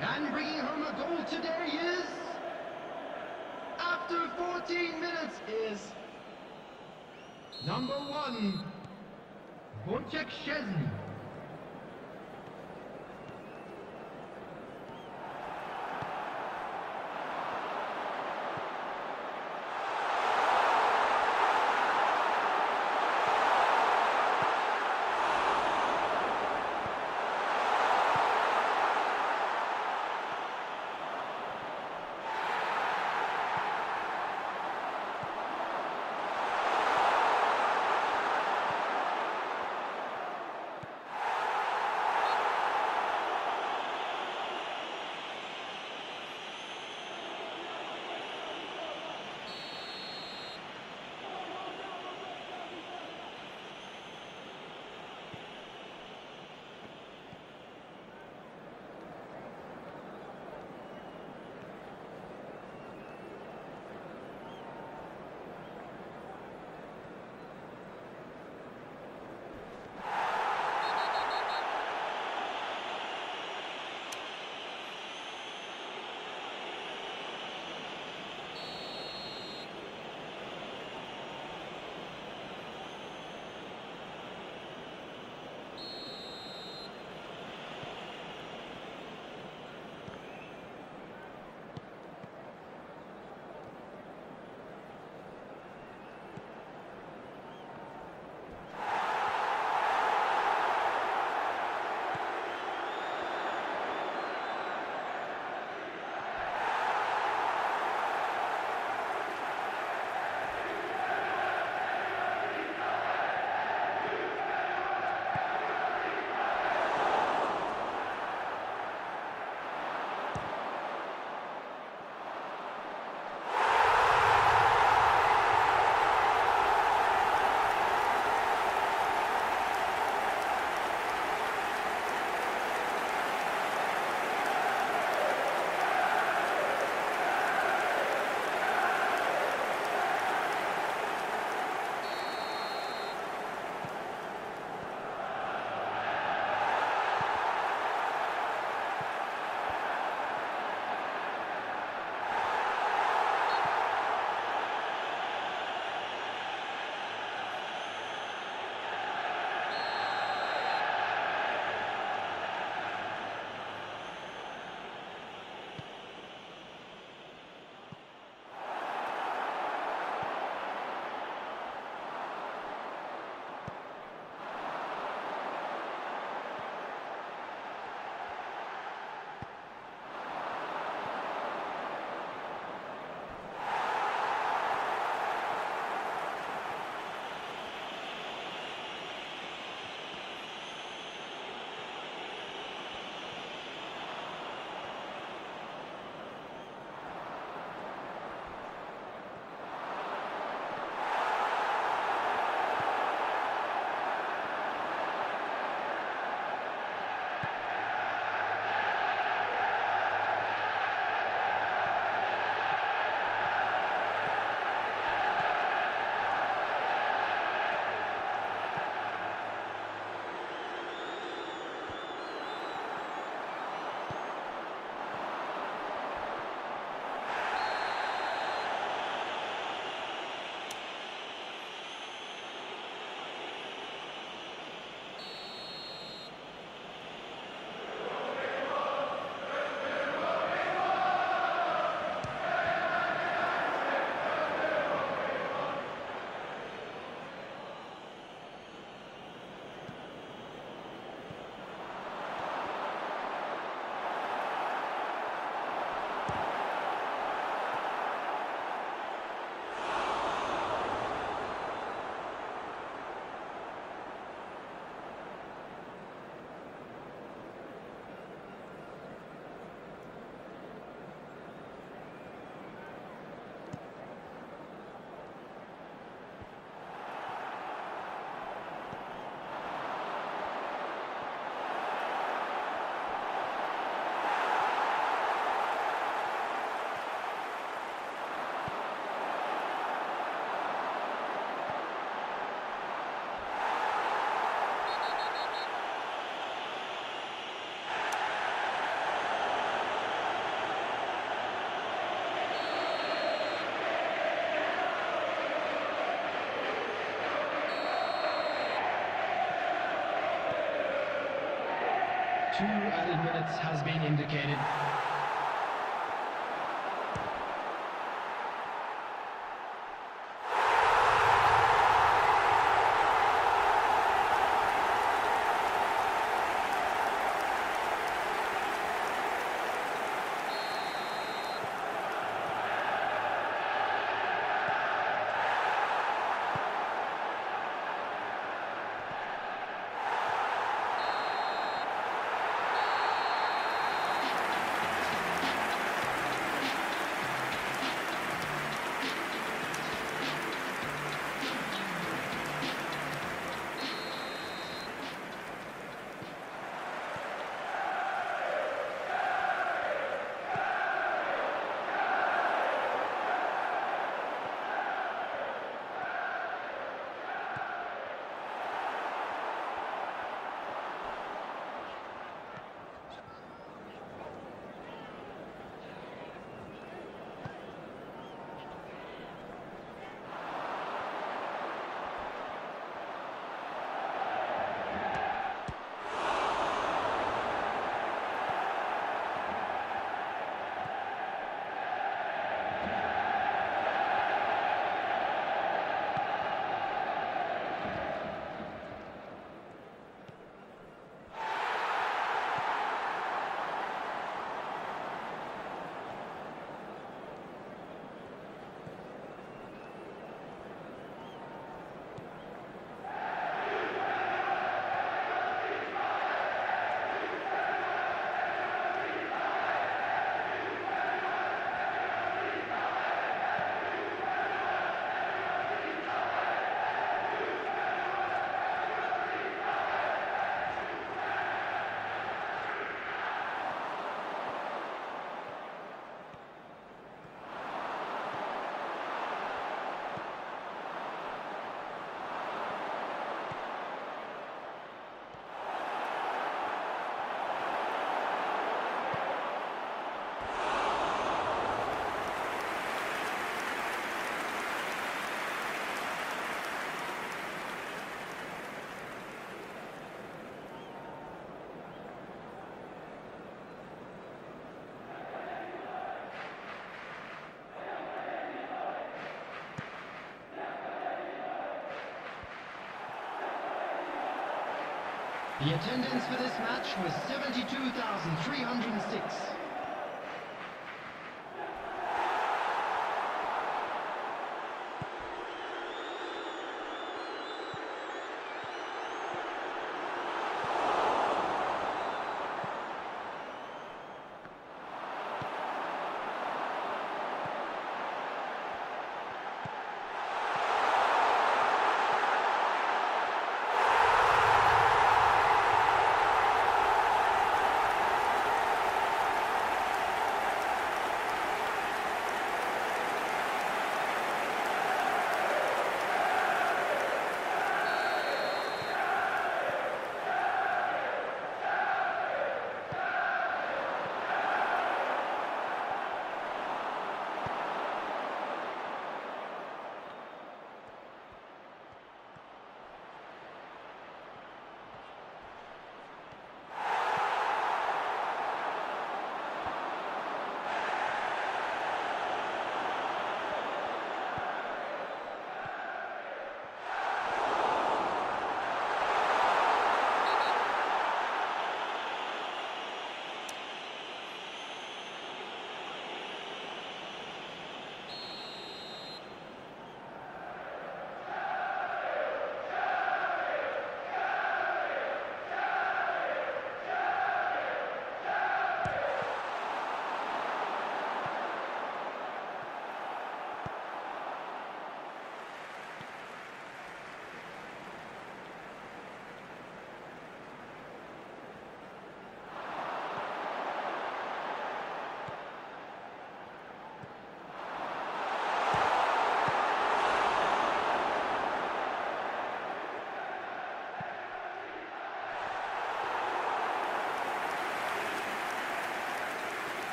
And bringing home a goal today is, after 14 minutes, is number one, Wojciech Szczesny. Two added minutes has been indicated. The attendance for this match was 72,306.